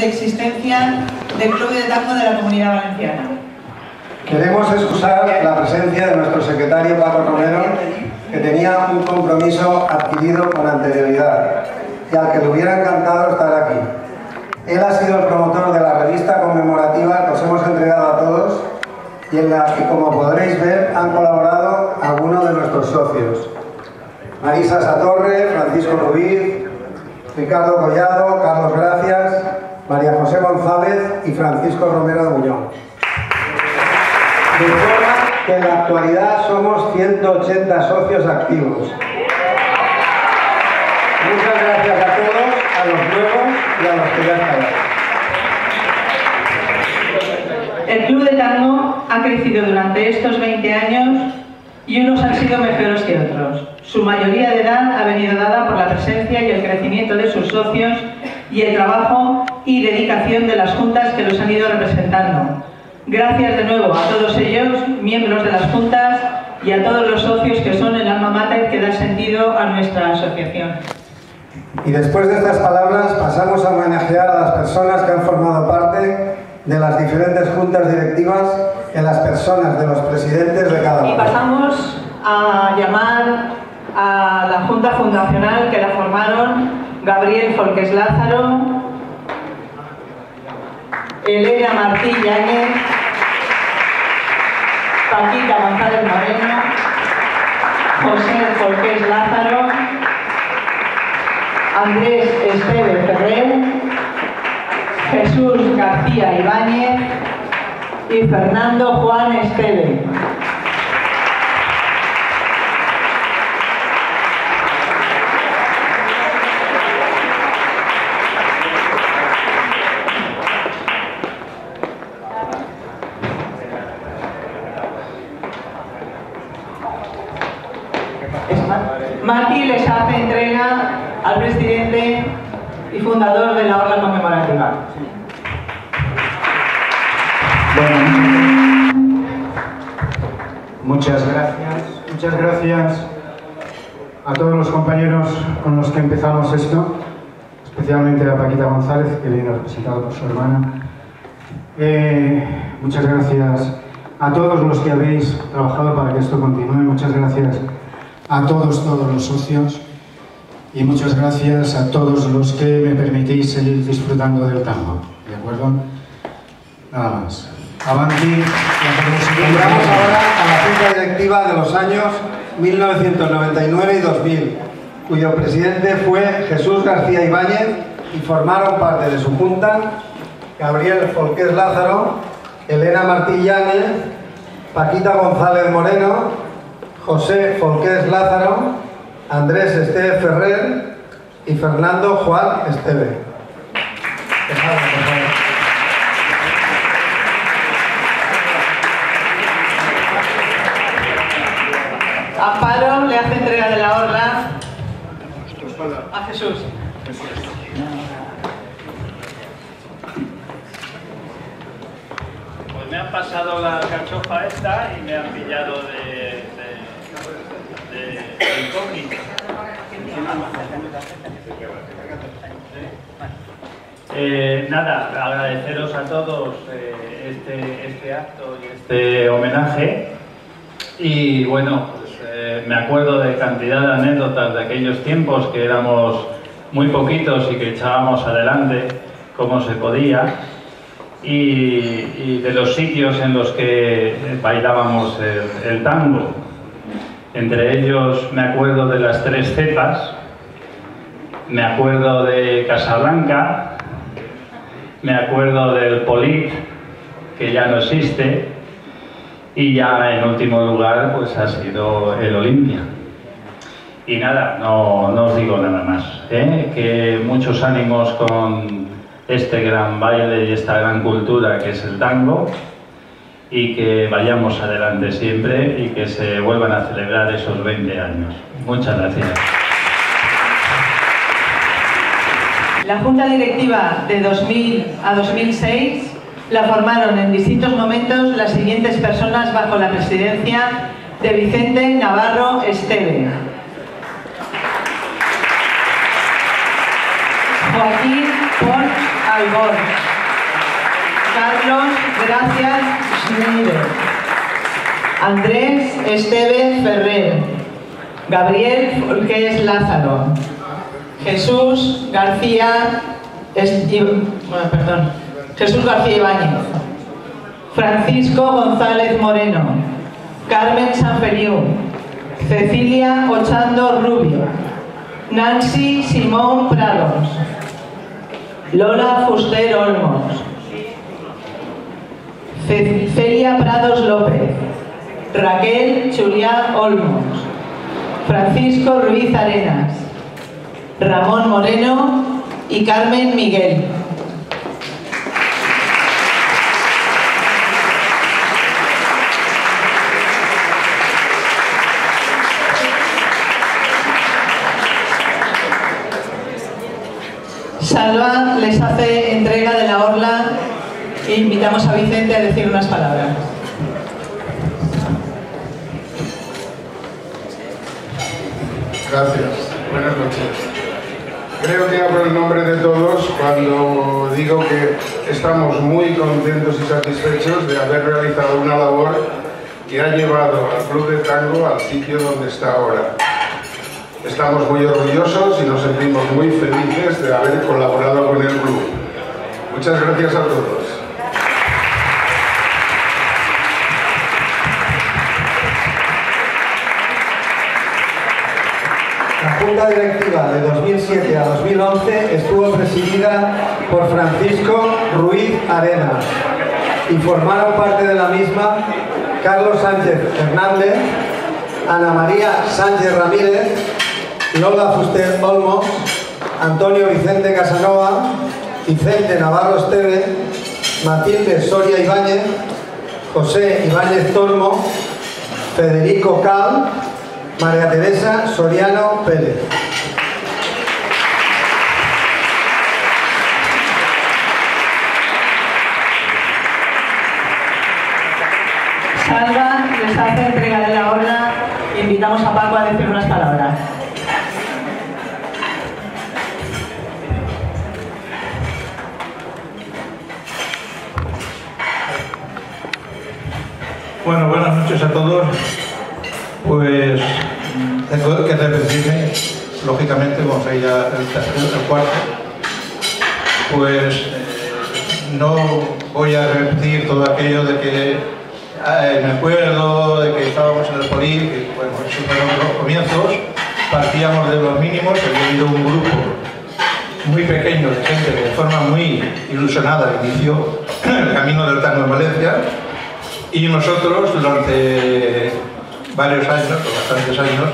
de existencia del Club de Tango de la Comunidad Valenciana. Queremos excusar la presencia de nuestro secretario Paco Romero, que tenía un compromiso adquirido con anterioridad y al que le hubiera encantado estar aquí. Él ha sido el promotor de la revista conmemorativa que os hemos entregado a todos y en la que, como podréis ver, han colaborado algunos de nuestros socios. Marisa Satorre, Francisco Ruiz, Ricardo Collado, Carlos Gracias, María José González y Francisco Romero de que en la actualidad somos 180 socios activos. Muchas gracias a todos, a los nuevos y a los que ya están. El Club de Tango ha crecido durante estos 20 años y unos han sido mejores que otros. Su mayoría de edad ha venido dada por la presencia y el crecimiento de sus socios y el trabajo y dedicación de las juntas que los han ido representando. Gracias de nuevo a todos ellos, miembros de las juntas y a todos los socios que son el alma mater que da sentido a nuestra asociación. Y después de estas palabras pasamos a homenajear a las personas que han formado parte de las diferentes juntas directivas en las personas de los presidentes de cada Y una. pasamos a llamar a la Junta Fundacional que la formaron Gabriel Folques Lázaro, Elena Martí Yáñez, Paquita González Moreno, José Folques Lázaro, Andrés Esteve Ferrer, Jesús García Ibáñez y Fernando Juan Esteve. Es Ma- Mati les hace entrega al presidente y fundador de la Orla Conmemorativa. Bueno, muchas gracias, muchas gracias a todos los compañeros con los que empezamos esto, especialmente a Paquita González, que viene representado por su hermana. Eh, muchas gracias a todos los que habéis trabajado para que esto continúe, muchas gracias a todos, todos los socios y muchas gracias a todos los que me permitís seguir disfrutando del tango, ¿de acuerdo? Nada más. Avanti. Nombramos ahora a la Junta Directiva de los años 1999 y 2000, cuyo presidente fue Jesús García Ibáñez y formaron parte de su junta Gabriel Folqués Lázaro, Elena Yáñez, Paquita González Moreno, José Folqués Lázaro, Andrés Esteve Ferrer y Fernando Juan Esteve. Amparo le hace entrega de la orla a Jesús. Pues me han pasado la cachofa esta y me han pillado de, de, de- de incógnito. Eh, nada, agradeceros a todos eh, este, este acto y este homenaje. Y bueno, pues, eh, me acuerdo de cantidad de anécdotas de aquellos tiempos que éramos muy poquitos y que echábamos adelante como se podía. Y, de los sitios en los que bailábamos el tango. Entre ellos me acuerdo de las tres cepas, me acuerdo de Casablanca, me acuerdo del Polit, que ya no existe, y ya en último lugar pues ha sido el Olimpia. Y nada, no, os digo nada más, ¿eh? que muchos ánimos con este gran baile y esta gran cultura que es el tango y que vayamos adelante siempre y que se vuelvan a celebrar esos 20 años. Muchas gracias. La Junta Directiva de 2000 a 2006 la formaron en distintos momentos las siguientes personas bajo la presidencia de Vicente Navarro Esteve. Joaquín Pons Albor. Carlos Gracias Andrés Esteve Ferrer. Gabriel Folqués Lázaro. Jesús García. Jesús García Ibáñez. Francisco González Moreno. Carmen Sanferiú. Cecilia Ochando Rubio. Nancy Simón Prados. Lola Fuster Olmos. Celia Prados López. Raquel Julián Olmos. Francisco Ruiz Arenas. Ramón Moreno y Carmen Miguel. Salva les hace entrega de la orla e invitamos a Vicente a decir unas palabras. Gracias. Buenas noches. Creo que hablo en nombre de todos cuando digo que estamos muy contentos y satisfechos de haber realizado una labor que ha llevado al Club de Tango al sitio donde está ahora. Estamos muy orgullosos y nos sentimos muy felices de haber colaborado con el club. Muchas gracias a todos. Junta Directiva de 2007 a 2011 estuvo presidida por Francisco Ruiz Arenas y formaron parte de la misma Carlos Sánchez Hernández, Ana María Sánchez Ramírez, Lola Fuster Olmos, Antonio Vicente Casanova, Vicente Navarro Esteve, Matilde Soria Ibáñez, José Ibáñez Tormo, Federico Cal, María Teresa Soriano Pérez. Salva les hace entrega de la orla. Invitamos a Paco a decir unas palabras. Bueno, buenas noches a todos. Pues tengo que repetirme, lógicamente, como soy ya el, el cuarto, pues eh, no voy a repetir todo aquello de que eh, me acuerdo de que estábamos en el Poli, que bueno, fueron los comienzos, partíamos de los mínimos, había habido un grupo muy pequeño de gente que de forma muy ilusionada inició el camino del tango en Valencia y nosotros durante varios años, o bastantes años,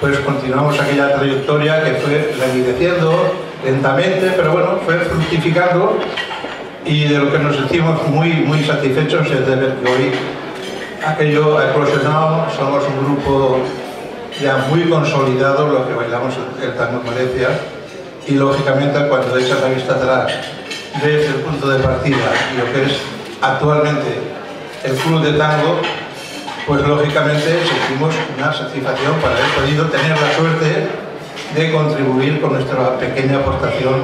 pues continuamos aquella trayectoria que fue languideciendo lentamente, pero bueno, fue fructificando y de lo que nos sentimos muy, muy satisfechos es de ver que hoy aquello ha eclosionado, somos un grupo ya muy consolidado, lo que bailamos el tango en Valencia, y lógicamente cuando echas la vista atrás, ves el punto de partida y lo que es actualmente el club de tango, pues lógicamente sentimos una satisfacción para haber podido tener la suerte de contribuir con nuestra pequeña aportación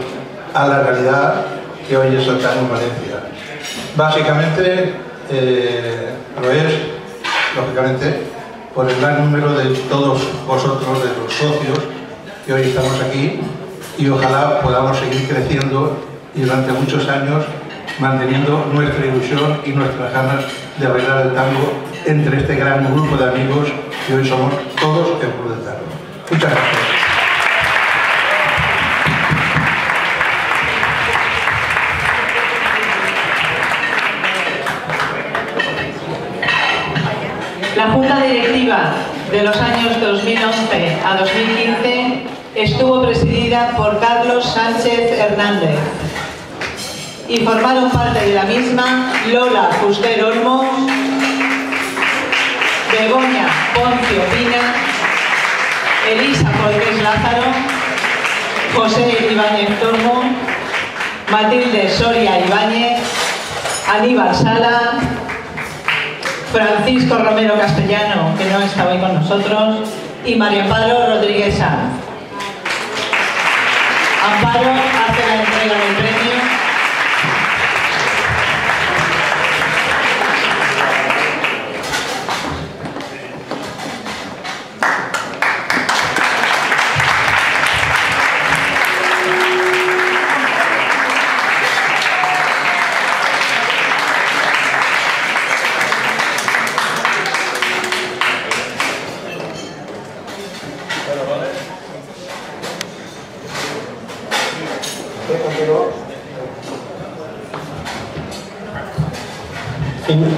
a la realidad que hoy es en Valencia. Básicamente eh, lo es, lógicamente, por el gran número de todos vosotros, de los socios que hoy estamos aquí y ojalá podamos seguir creciendo y durante muchos años manteniendo nuestra ilusión y nuestras ganas de bailar el tango entre este gran grupo de amigos que hoy somos todos el Club Tango. Muchas gracias. La Junta Directiva de los años 2011 a 2015 estuvo presidida por Carlos Sánchez Hernández y formaron parte de la misma Lola Fuster Olmos, Begoña Poncio Pina, Elisa Cortés Lázaro, José Ibáñez Tormo, Matilde Soria Ibáñez, Aníbal Sala, Francisco Romero Castellano, que no está hoy con nosotros, y María Amparo Rodríguez Sanz. Amparo hace la entrega del premio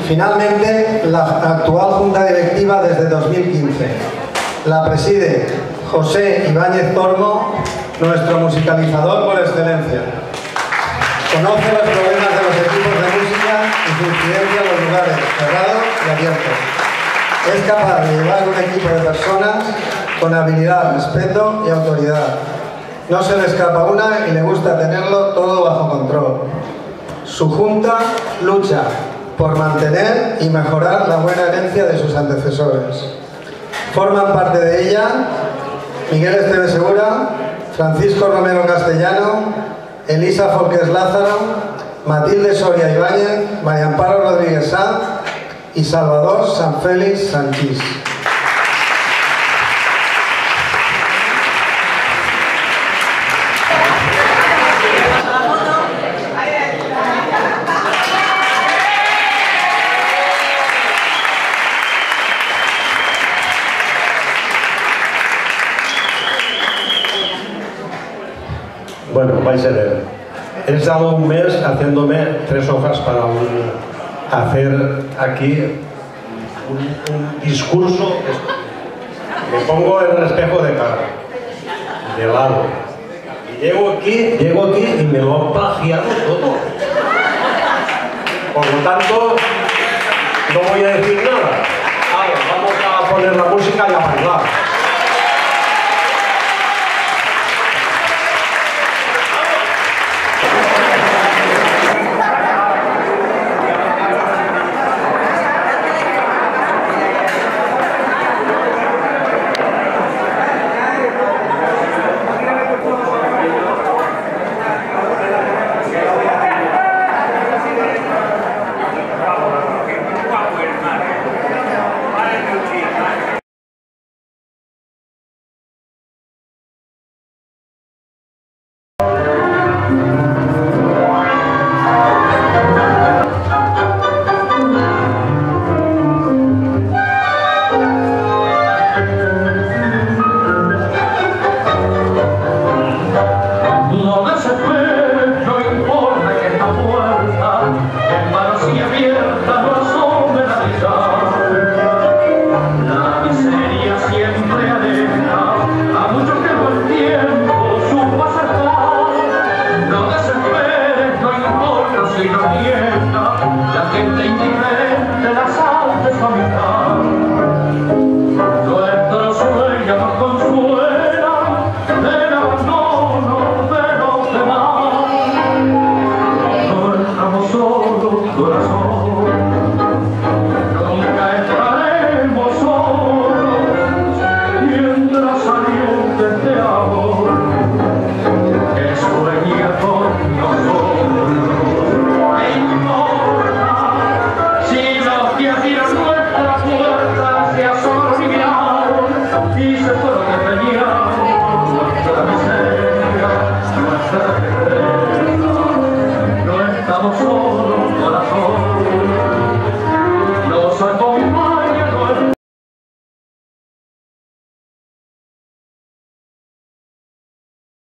Finalmente, la actual Junta Directiva desde 2015. La preside José Ibáñez Tormo, nuestro musicalizador por excelencia. Conoce los problemas de los equipos de música y su incidencia en los lugares cerrados y abiertos. Es capaz de llevar un equipo de personas con habilidad, respeto y autoridad. No se le escapa una y le gusta tenerlo todo bajo control. Su junta lucha por mantener y mejorar la buena herencia de sus antecesores. Forman parte de ella Miguel Esteve Segura, Francisco Romero Castellano, Elisa Folques Lázaro, Matilde Soria Ibáñez, María Amparo Rodríguez Sanz y Salvador San Félix Sanchís. Bueno, vais a. He estado un mes haciéndome tres hojas para hacer aquí un, discurso. Me pongo en el espejo de cara, de lado. Y llego aquí, llego aquí y me lo han plagiado todo. Por lo tanto, no voy a decir nada. vamos a poner la música y a bailar.